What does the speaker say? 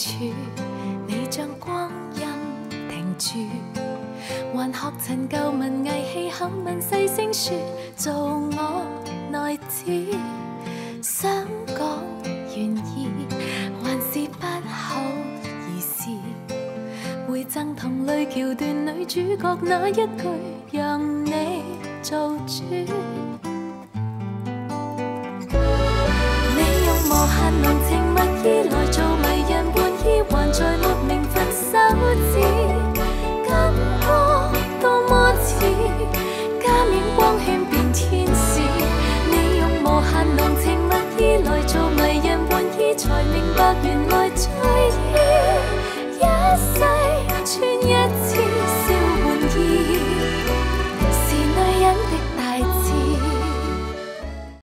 处，你将光阴停住，还学陈旧文艺气口，问细声说，做我内子，想讲愿意，还是不好意思，回赠同类桥段女主角那一句，让你做主。光圈变天使，你用无限浓情蜜意来做迷人玩意，才明白原来。